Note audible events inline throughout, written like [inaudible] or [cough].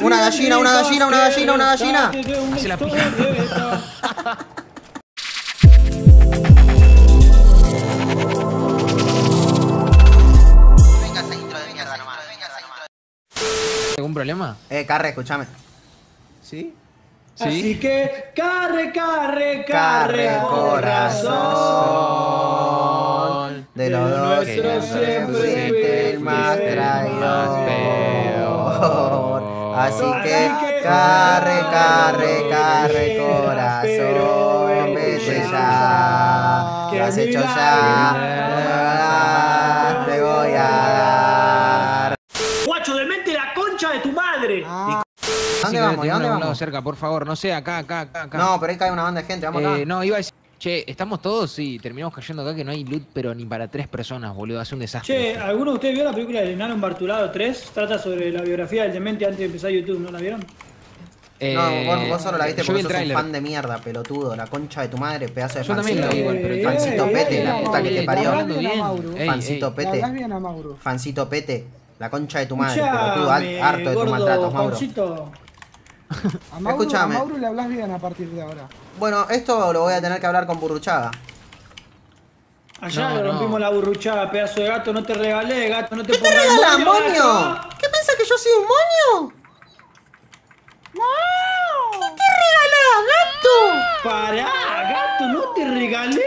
Una gallina, una gallina, una gallina, una gallina. Hace la pija. ¿Algún problema? Eh, Carre, escúchame. ¿Sí? Así que, carre, carre, Carre, carre, corazón. De los dos que siempre el más traidor. Así Así que carre, carre, carre, corazón. vete ya. Lo has hecho ya. Te voy a dar. Guacho, demente la concha de tu madre. ¿A ¿Dónde vamos? tiene ¿Y a dónde vamos? cerca, por favor. No sé, acá, acá, acá, acá. No, pero ahí cae una banda de gente. Vamos Eh, acá. no, iba a decir, che, ¿estamos todos? Sí, terminamos cayendo acá que no hay loot, pero ni para tres personas, boludo. Hace un desastre. Che, ¿alguno de ustedes vio la película de Enano Bartulado 3? Trata sobre la biografía del demente antes de empezar YouTube, ¿no la vieron? Eh, No, vos, vos solo la viste porque sos un fan de mierda, pelotudo. La concha de tu madre, pedazo de Yo también fancito. vi igual, pero- Fancito Ey, pete, ey, la ey, puta que ey, te parió. Fancito ey. ¿Le pete. hablas bien a Mauro? Fancito pete. La concha de tu madre, pelotudo. Harto de tus maltratos, Mauro. [laughs] A Mauro, Escúchame. a Mauro le hablas bien a partir de ahora. Bueno, esto lo voy a tener que hablar con Burruchaga. Allá No, le no. rompimos la burruchada, pedazo de gato, no te regalé, gato, no te ¿Qué te regalás, moño. ¿Qué pensás que yo soy un moño? ¿Qué te regalás, gato? Pará, gato, no te regalé.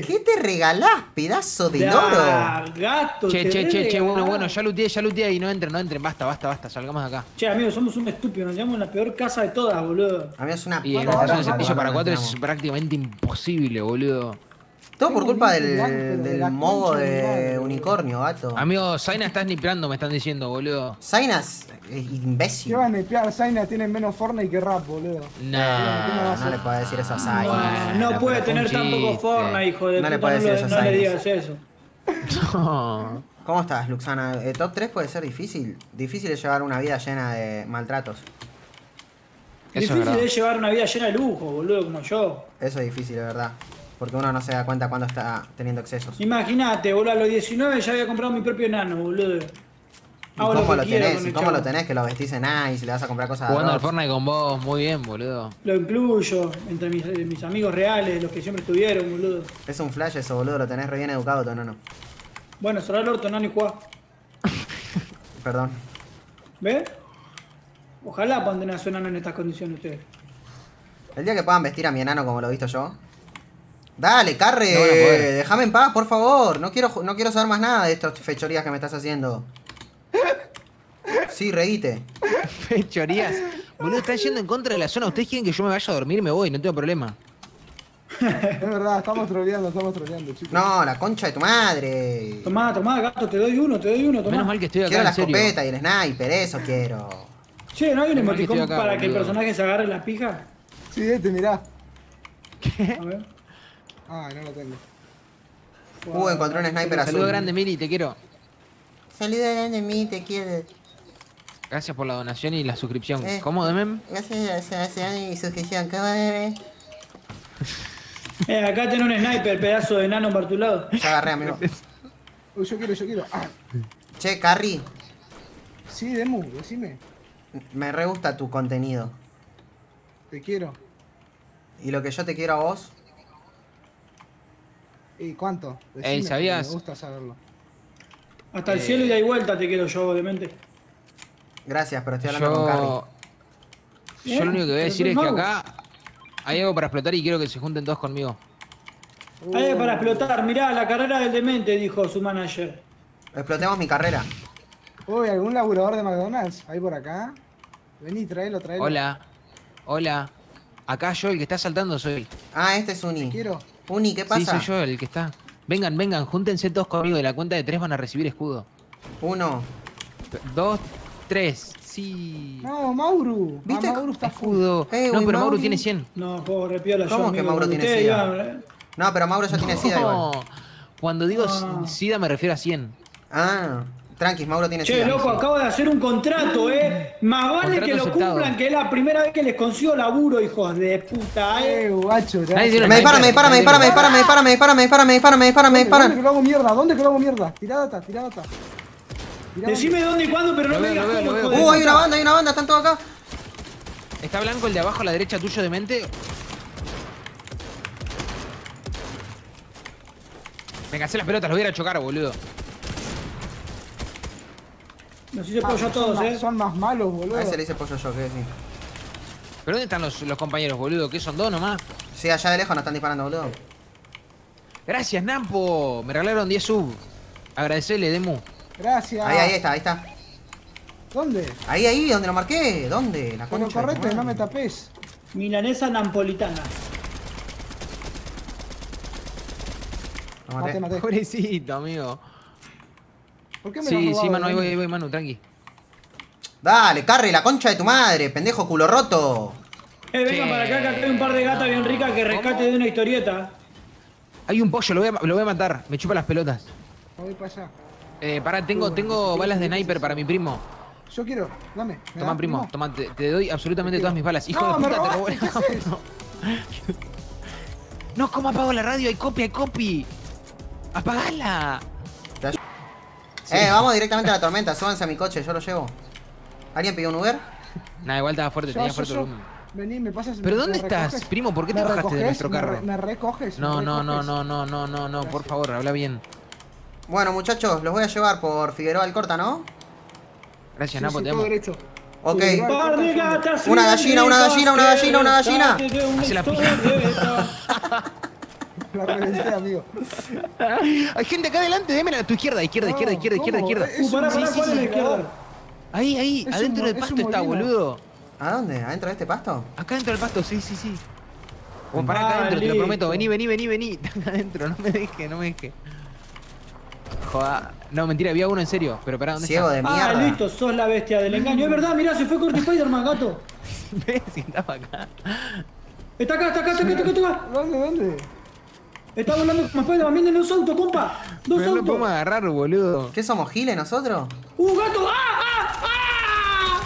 ¿Qué te regalás, pedazo de loro? Ah, gato, Che, che, che, che, bueno, bueno, ya luteé, ya luteé y no entren, no entren, basta, basta, basta, salgamos de acá. Che, amigos, somos un estúpido, nos llevamos en la peor casa de todas, boludo. A mí es una Y en una estación de cepillo para cuatro es prácticamente imposible, boludo. Todo por culpa del, del modo de unicornio, gato. Amigo, Zaina está snipeando, me están diciendo, boludo. Zainas es imbécil. ¿Qué van a espiar? Zaina tiene menos Fortnite que rap, boludo. Nah. No, no le puedo decir eso a Zainas. no puede tener tampoco. Fortnite, hijo de No le puta, puede no, decir eso a no le digas eso. No. [laughs] ¿Cómo estás, Luxana? Eh, top 3 puede ser difícil. Difícil es llevar una vida llena de maltratos. Eso es Difícil verdad. es llevar una vida llena de lujo, boludo, como yo. Eso es difícil, de verdad. Porque uno no se da cuenta cuando está teniendo excesos. Imagínate, boludo, a los 19 ya había comprado mi propio enano, boludo. ¿Y Hago lo cómo que lo tenés? con ¿Y el cómo lo tenés? Que lo vestís en Nice, le vas a comprar cosas Jugando a al. Fortnite con vos, muy bien, boludo. Lo incluyo entre mis, eh, mis amigos reales, los que siempre estuvieron, boludo. Es un flash eso, boludo. Lo tenés re bien educado, tu enano. Bueno, cerrar el orto, enano y jugá. [laughs] Perdón. ¿Ves? Ojalá ponen a su enano en estas condiciones ustedes. El día que puedan vestir a mi enano como lo he visto yo. Dale, Carre, No déjame en paz, por favor. No quiero, no quiero saber más nada de estas fechorías que me estás haciendo. Sí, reíte. [laughs] Fechorías. Boludo, están yendo en contra de la zona. Ustedes quieren que yo me vaya a dormir, me voy, no tengo problema. [laughs] Es verdad, estamos troleando, estamos troleando, chicos. No, la concha de tu madre. Tomá, tomá, gato, te doy uno, te doy uno, tomá. Menos mal que estoy acá, Quiero la en serio. escopeta y el sniper, eso quiero. Che, ¿no hay un Menos mal que emoticón estoy acá, para que el boludo. personaje se agarre la pija? Sí, este, mirá. A ver. Ah, no lo tengo. Uh, encontré un sniper azul. Saludo grande, Mili, te quiero. Saluda grande, mí, te quiero. Gracias por la donación y la suscripción. Eh. ¿Cómo, Demem? Gracias a la mi suscripción, ¿cómo bebé? [laughs] Eh, acá tenés un sniper, pedazo de enano bartulado. Ya agarré, amigo. [laughs] Uy, yo quiero, yo quiero. Ah, Che, Carrie, sí, Demu, decime. me re gusta tu contenido. Te quiero. Y lo que yo te quiero a vos, ¿Y cuánto? Decime, Ey, ¿sabías? Me gusta saberlo. Hasta el cielo y da y vuelta te quiero yo, demente. gracias, pero estoy hablando con Carrie. Yo... Lo único que voy a decir es que acá hay algo para explotar y quiero que se junten todos conmigo. Hay Uh, para explotar, mirá, la carrera del demente, dijo su manager. Explotemos mi carrera. Uy, ¿algún laburador de McDonald's? ¿Ahí por acá? Vení, tráelo, tráelo. Hola. Hola. Acá yo, el que está saltando soy. Ah, este es Uni. Te quiero. Uni, ¿qué Sí, pasa? soy yo el que está. Vengan, vengan, júntense todos conmigo. De la cuenta de tres van a recibir escudo. Uno. Dos, tres. Sí. No, Mauro. ¿Viste? Ah, Mauro está. Escudo. Eh, no, pero Mauro tiene 100. No, juego repiola yo. ¿Cómo que amigo, Mauro tiene ustedes sida? iban- No, pero Mauro ya tiene sida igual. No. Cuando digo Ah. SIDA me refiero a 100. Ah, tranquis, Mauro tiene Che, loco, acabo de hacer un contrato, eh. Más vale Contrato que lo aceptado. cumplan, que es la primera vez que les consigo laburo, hijos de puta, eh. Eh, guacho, Me dispara, me dispara, me dispara, me dispara, me dispara, me dispara, me dispara, me dispara, me dispara, me ¿Dónde, ¿Dónde dispara. que lo hago mierda? ¿Dónde que lo hago mierda? Data. Tirame. Decime dónde y cuándo, pero no Lo me digas lo veo, cómo, lo Uh, hay una banda, hay una banda, están todos acá. ¿Está blanco el de abajo a la derecha tuyo de mente? Me cansé las pelotas, los voy a ir a chocar, boludo. Nos hice Ah, pollo a todos, más- eh. Son más malos, boludo. A ese le hice pollo yo, ¿qué decís? ¿Pero dónde están los, los compañeros, boludo? ¿Qué son dos nomás? Sí, allá de lejos nos están disparando, boludo. Gracias, Nampo. Me regalaron 10 sub. Agradecele, Demu. Gracias. Ahí, ahí está, ahí está. ¿Dónde? Ahí, ahí, donde lo marqué. ¿Dónde? La Pero concha. correte, no me tapes. Milanesa napolitana. Lo Mate, maté. mate. Pobrecito, amigo. ¿Por qué me Sí, sí, Manu, ahí voy, ahí voy, Manu, tranqui. Dale, carre, la concha de tu madre, pendejo culo roto. Eh, vengan Che. para acá, que acá hay un par de gatas bien ricas que rescate de una historieta. Hay un pollo, lo voy a, lo voy a matar. Me chupa las pelotas. Voy para allá. Eh, pará, tengo, tengo balas de sniper para mi primo. Yo quiero, dame. ¿me Toma, primo, toma, te, te doy absolutamente todas mis balas. Hijo No, de me puta, te robé. robaste, ¿qué haces? No, [laughs] no, ¿cómo apago la radio? Hay copy, hay copy. ¡Apagala! Vamos directamente a la tormenta, súbanse a mi coche, yo lo llevo. ¿Alguien pidió un Uber? Nada, igual estaba fuerte, Yo, tenía yo, fuerte yo. volumen. Vení, me pasas. ¿Pero me dónde estás, primo? ¿Por qué te ¿Me bajaste de nuestro ¿Me re- carro? ¿Me recoges? No, ¿Me no, no, recoges? no, no, no, no, no, por favor, habla bien. Bueno, muchachos, los voy a llevar por Figueroa Alcorta, ¿no? Gracias, Sí, Napo, sí, te todo amo. derecho. Ok. Corta, Una gallina, una gallina, una gallina, una gallina. Hace la pija. [laughs] [laughs] La reventé, amigo. Hay gente acá adelante, démela a tu izquierda, izquierda, izquierda, izquierda, izquierda, ¿cómo? izquierda. Uh, pará, sí, pará, sí, ¿cuál es la sí. izquierda? Ahí, ahí, Es adentro un- del pasto está, molino. boludo. ¿A dónde? ¿Adentro de este pasto? Acá dentro del pasto, sí, sí, sí. O para acá Ah, adentro, te lo prometo. Vení, vení, vení, vení. [laughs] Acá adentro, no me deje, no me deje. Joda. No, mentira, había uno en serio. Pero pará, ¿dónde Ciego de está? Ah, mierda. listo, sos la bestia del engaño. Es verdad, mirá, se fue Corty Spider-Man, gato. [laughs] ¿Ves? Si estaba acá. Está acá, está acá, está acá, está acá, está acá. ¿Dónde, dónde? Está volando como Spider-Man, vienen dos autos, compa. Dos Pero no podemos autos. agarrar, boludo. ¿Qué somos, giles nosotros? ¡Uh, gato! ¡Ah, ah,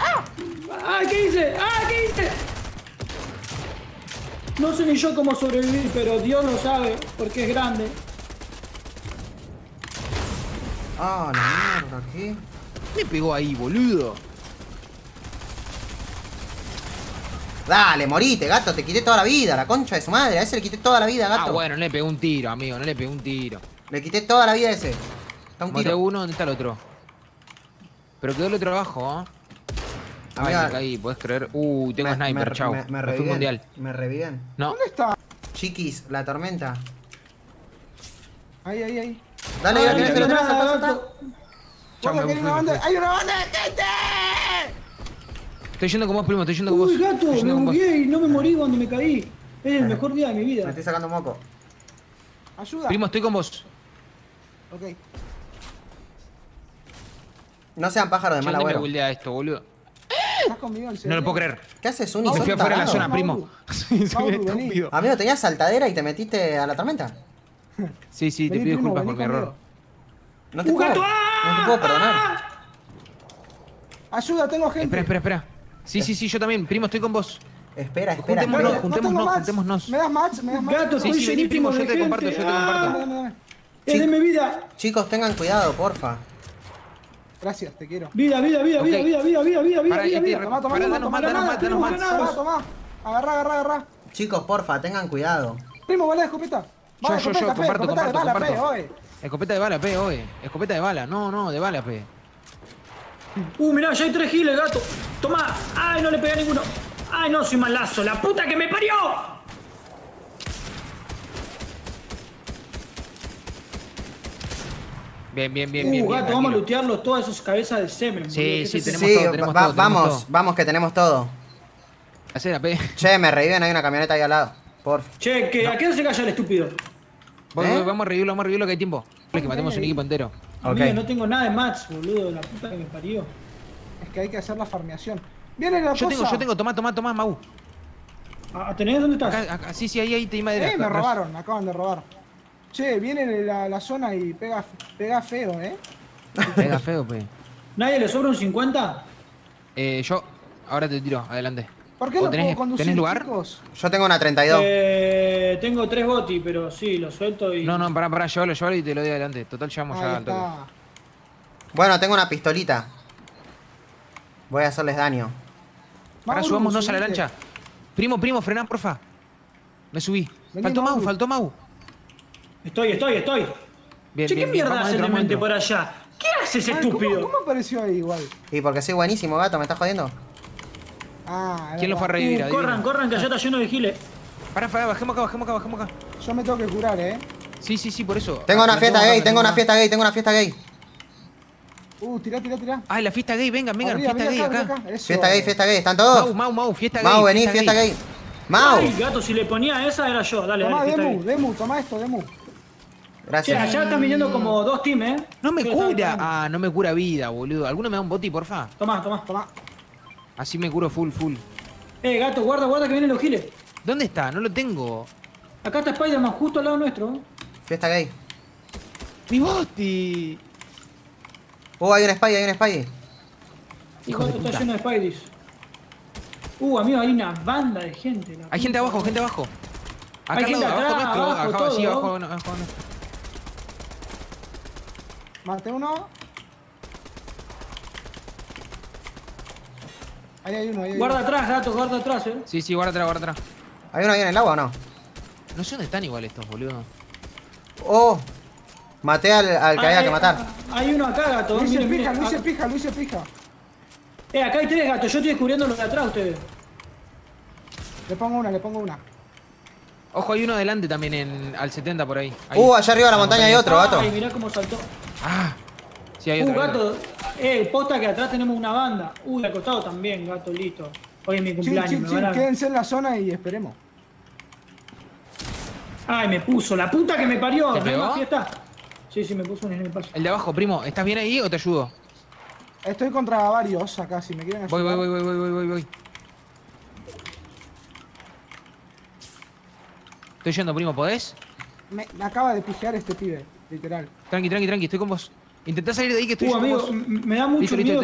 ah! ¡Ah! ¿Qué hice? ¡Ah, qué hice! No sé ni yo cómo sobrevivir, pero Dios lo sabe, porque es grande. Ah, la mierda, ¿qué? Me pegó ahí, boludo. Dale, morite, gato, te quité toda la vida, la concha de su madre. A ese le quité toda la vida, gato. Ah, bueno, no le pegué un tiro, amigo, no le pegué un tiro. Le quité toda la vida a ese. Está un Maté tiro. uno, ¿dónde está el otro? Pero quedó el otro abajo, ¿eh? Ay, me caí, ¿podés creer? Uh, tengo Me- sniper, me- chau. Me, Me, me fui reviven. mundial. Me reviven. No, ¿Dónde está? Chiquis, la tormenta. Ahí, ahí, ahí. Dale, Ay, dale, no dale, tengo dale, nada, salta, salta. Estoy yendo con vos, primo, estoy yendo con vos. Uy, gato, me bugué y no me morí cuando me caí. Es el mejor día de mi Me vida. estoy sacando moco. Ayuda. Primo, estoy con vos. Ok. No sean pájaros de Che, mal ¿Dónde me buildea esto, boludo? No lo puedo creer. ¿Qué haces, un Me fui afuera de la zona, primo. [laughs] Sí, soy estúpido. Amigo, tenías saltadera y te metiste a la tormenta. [laughs] Sí, sí, te pido disculpas por mi error. No te no te puedo perdonar. Ayuda, tengo gente. Espera, espera, espera. Sí, sí, sí, yo también. Primo, estoy con vos. Espera, espera, Juntémonos. No juntémonos, juntémonos. ¿Me das match? ¿Me das match? Gato, Sí, estoy sí, vení, primo, yo te comparto, yo te Ah, comparto. Dame, dame, dame. Es de mi vida. Chicos, tengan cuidado, porfa. Gracias, te quiero. Vida, vida, vida, Ok. vida, vida, vida, vida, vida, vida, este vida. Tomá, tomá, tomá, danos tomá, más, danos tomá, más, danos tomá, más. Tomá, tomá. Agarrá, agarrá, agarrá. Chicos, porfa, tengan cuidado. Primo, bala de escopeta. Yo, yo, yo, escopeta, fe, comparto, escopeta de comparto, bala, comparto. oye. Escopeta de bala, pe, oye. Escopeta de bala. No, no, de bala, pe. Uh, mirá, ya hay tres giles, gato. Toma. Ay, no le pegué a ninguno. Ay, no, soy malazo. La puta que me parió. Bien, bien, bien, Uh, bien. bien, gato, vamos a lootearlos todas esas cabezas de semen. Sí, boludo. ¿Qué sí, te tenemos Sí, todo, tenemos va- todo, tenemos vamos, todo. vamos que tenemos todo. [laughs] Che, me reviven, hay una camioneta ahí al lado. Porfa. Che, que ¿a qué se calla el estúpido? ¿Eh? Vamos a revivirlo, vamos a revivirlo que hay tiempo. Es que matemos un equipo entero. Amigo, no tengo nada de match, boludo. La puta que me parió. Es que hay que hacer la farmeación. Viene la Yo tengo, yo tengo, tomá, tomá, tomá, Mau. Ah, ¿Tenés? ¿Dónde estás? Acá, acá, sí, sí, ahí, ahí te di madera. Eh, me robaron, me acaban de robar. Che, viene la, la zona y pega, pega feo, ¿eh? Pega feo, pe. ¿Nadie le sobra un 50? Eh, yo, ahora te tiro, adelante. ¿Por qué ¿O no tenés- puedo conducir, tenés lugar? chicos? Yo tengo una 32. Eh, tengo tres botis, pero sí, lo suelto y. No, no, pará, pará, llévalo, llévalo y te lo doy adelante. Total, llevamos ya Ahí al toque. está. Bueno, tengo una pistolita. Voy a hacerles daño. Pará, Mauro, subámonos a la subite. lancha. Primo, primo, frená, porfa. Me subí. Vení, faltó Mau, Mauro. faltó Mau. Estoy, estoy, estoy. Bien, che, ¿qué bien, bien, mierda vamos hace adentro, de vamos mente adentro. por allá? ¿Qué hace ese Ay, estúpido? ¿cómo, ¿Cómo apareció ahí igual? Y porque soy buenísimo, gato, ¿me estás jodiendo? Ah, es ¿Quién lo fue a verdad. revivir? Uh, Adivina. corran, corran, que allá está lleno de giles. Pará, pará, bajemos acá, bajemos acá, bajemos acá. Yo me tengo que curar, eh. Sí, sí, sí, por eso. Tengo Ah, una fiesta tengo gay, tengo una fiesta gay, tengo una fiesta gay. Uh, tirá, tirá, tirá. Ay, la fiesta gay, vengan, vengan, Abrí, fiesta gay acá, acá. abrí Eso. Fiesta gay, fiesta gay, ¿están Mau, todos? Mau, Mau, fiesta gay. Mau, vení, fiesta gay. Mau. Ay, gato, si le ponía esa era yo. Dale, Tomá, dale. Demu, gay. Demu, toma esto, Demu. Che, Gracias. allá están viniendo como dos teams, eh. No me cura. Ah, no me cura vida, boludo. ¿Alguno me da un boti, porfa? Tomá, tomá. Tomá. Así me curo full, full. Eh, gato, guarda, guarda que vienen los giles. ¿Dónde está? No lo tengo. Acá está Spider-Man, justo al lado nuestro. Fiesta gay. ¡Mi boti! Uh, hay un spy, hay un spy. Hijos de puta. está lleno de Spideys. Uh, amigo, hay una banda de gente. la Hay gente abajo, gente abajo. Acá Hay gente abajo atrás, nuestro. abajo, Abajo, sí, abajo, no, abajo nuestro. Maté uno. Ahí hay uno, ahí hay Guarda uno. atrás, gato, guarda atrás, eh. Sí, sí, guarda atrás, guarda atrás. ¿Hay uno ahí en el agua o no? No sé dónde están igual estos, boludo. Oh. Maté al, al que Ah, había eh, que matar. ah, Hay uno acá, gato. Luis se miren. Luis se pija, Luis se pija. Eh, acá hay tres gatos. Yo estoy descubriendo los de atrás, ustedes. Le pongo una, le pongo una. Ojo, hay uno adelante también en, al 70 por ahí. Ahí. Uh, allá arriba de la montaña hay otro, gato. Ay, mirá cómo saltó. Ah. Sí, hay Uh, otro. otro. gato. Eh, posta que atrás tenemos una banda. Uy, al costado también, gato, listo. Hoy es mi cumpleaños. chill, chill, quédense en la zona y esperemos. Ay, me puso. La puta que me parió. ¿Te ¿No hay pegó? fiesta? Sí, sí, me puso un enemigo. El de abajo, primo, ¿estás bien ahí o te ayudo? Estoy contra varios acá, si me quieren ayudar. Voy, voy, voy, voy, voy, voy, voy. Estoy yendo, primo, ¿podés? Me, me acaba de pijear este pibe, literal. Tranqui, tranqui, tranqui, estoy con vos. Intentá salir de ahí que estoy Uh, yo con amigo, vos. me da mucho Listo, miedo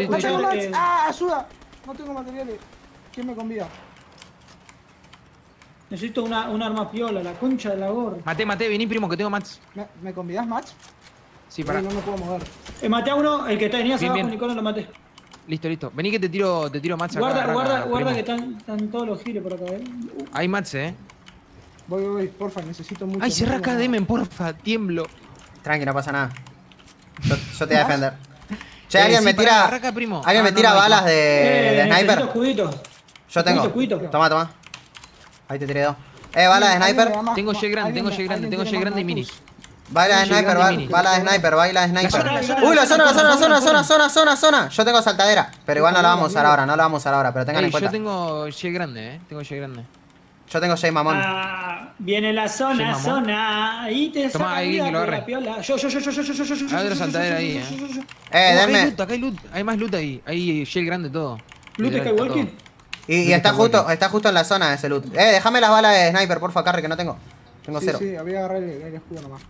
eh, ¡Ah, ayuda! No tengo materiales. ¿Quién me convida? necesito una, un arma piola, la concha de la gorra. Maté, maté, vení, primo, que tengo mats. ¿Me, me convidas, Mats? Sí, pará. No me puedo mover. Eh, maté a uno, el que tenías Bien, abajo. Nicolás, lo maté. Listo, listo. Vení que te tiro, te tiro mats acá. Guarda, arranca, guarda, guarda que están, están todos los giles por acá, eh. Hay mats, eh. Voy, voy, voy, porfa, necesito mucho. Ay, no cerrá acá. Demen, porfa, tiemblo. Tranqui, no pasa nada. Yo, yo te voy a defender. Che, Eh, alguien sí, me tira. arranca, primo. Alguien Ah, me no, tira no, balas no. de, de eh, necesito sniper. escudito. Yo tengo. Toma, toma. Ahí te tiré dos. Eh, bala de ¿Alguien me sniper. Tengo J grande, tengo J grande, tengo J grande y mini. Bala de sniper, bala, de sniper, bala de sniper. la zona, Uy, la zona, la zona, zona, la zona, zona, zona, zona, zona. Yo tengo saltadera, pero igual no la vamos a usar ahora, no la vamos a usar ahora, pero tengan en cuenta. yo tengo J grande, eh. Tengo J grande. Yo tengo J mamón. Ah, viene la zona, zona. Ahí te Toma, vida que lo agarre. la piola. Yo, yo, yo, yo, yo, yo, yo, yo, yo, yo, Hay otra yo, saltadera yo, ahí, yo, eh. yo, yo, yo. Eh, Oh, acá hay denme. loot, acá hay loot. Hay más loot ahí. Hay J grande todo. ¿Loot de Y, está justo, está justo en la zona ese loot. Eh, déjame las balas de sniper, porfa, carre, que no tengo. Tengo Sí, cero. sí, había agarrado el, el escudo nomás.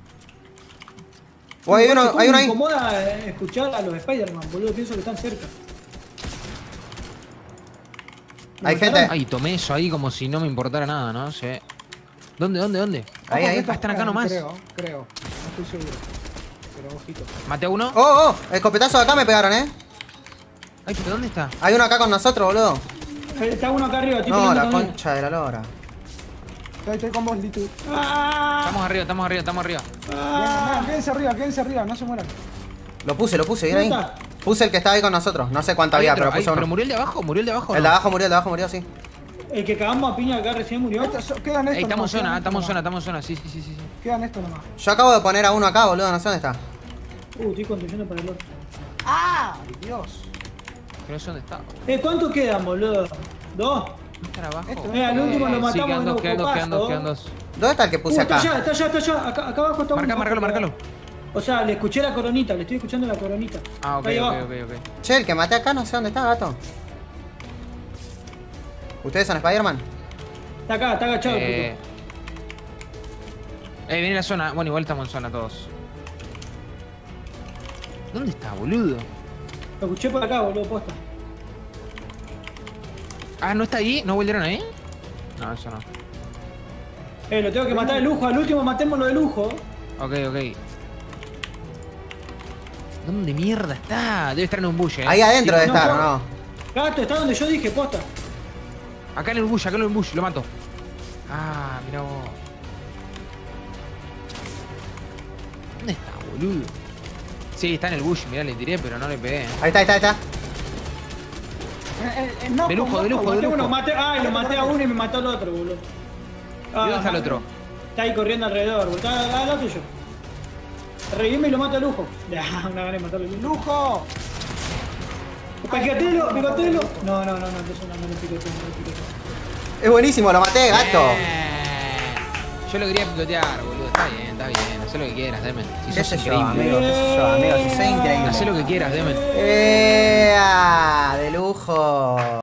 Oh, hay uno, ¿cómo hay uno me ahí. incomoda eh, escuchar a los Spider-Man, boludo. Pienso que están cerca. ¿Me Hay gente. Ay, tomé eso ahí como si no me importara nada, ¿no? Sí. ¿Dónde, dónde, dónde? Ahí, ahí. Están acá pegan, nomás. Creo, creo. No estoy seguro. Pero ojito. ¿Maté a uno? Oh, oh, escopetazo de acá me pegaron, eh. Ay, ¿pero dónde está? Hay uno acá con nosotros, boludo. Está uno acá arriba, estoy No, la concha de la lora. Estoy, estoy con vos, Litu. Ah, Estamos arriba, estamos arriba, estamos arriba. ah. Quédense arriba, quédense arriba, no se mueran. Lo puse, lo puse, bien ahí. Puse el que estaba ahí con nosotros. No sé cuánto había, otro, pero puse ¿Pero uno. murió el de abajo? ¿Murió el de abajo? El no? de abajo murió, el de abajo murió, sí. El que cagamos a piña acá recién murió. Estos quedan estos Ey, estamos en zona, estamos en zona, estamos en zona. Sí, sí, sí, sí. Quedan estos nomás. Yo acabo de poner a uno acá, boludo, no sé dónde está. Uh, estoy construyendo para el otro. ¡Ah! Dios. Que no sé dónde está. Eh, ¿cuánto quedan, boludo? ¿Dos? ¿No está abajo? Esto, Eh, al último lo Sí, matamos quedan en dos, los quedan dos, quedan dos, copazos. quedan dos. ¿Dónde está el que Uh, puse está acá? allá, está allá, está allá. Acá, acá abajo está Marca, uno. marcalo, marcalo. O sea, le escuché la coronita, le estoy escuchando la coronita. Ah, ok, ok, ok, ok. Che, el que maté acá no sé dónde está, gato. ¿Ustedes son Spider-Man? Está acá, está agachado. Eh, eh, viene la zona. Bueno, igual estamos en zona todos. ¿Dónde está, boludo? Lo escuché por acá, boludo, posta. Ah, ¿no está ahí? ¿No volvieron ahí? No, eso no. Eh, lo tengo que matar de lujo. Al último matémoslo de lujo. Ok, ok. ¿Dónde mierda está? Debe estar en un bush, eh. Ahí adentro debe no, estar, ¿o no. no? Gato, está donde yo dije, posta. Acá en el bush, acá en el bush, lo mato. Ah, mira vos. ¿Dónde está, boludo? Sí, está en el bush, mirá, le tiré, pero no le pegué. Ahí está, ahí está, ahí está. Eh, eh, no, De lujo, de lujo, de lujo. uno, maté, ay, lo maté a uno y me mató al otro, boludo. ¿Y dónde está el otro? Está ahí corriendo alrededor, boludo. Está al otro y yo. Revime y lo mato a lujo. Ya, una gana de matarlo. ¡Lujo! Picotelo, picotelo. No, no, no, no, entonces no, no le picoteo, no le picoteo. Es buenísimo, lo maté, gato. Eh, Yo lo quería picotear, boludo. Está bien, está bien. Haz lo que quieras, Demen. Si ¿Qué sos yo, amigo? ¿Qué sé yo, amigo? Si soy increíble. Haz lo que quieras, Demen. ¡Eh! ¡De lujo!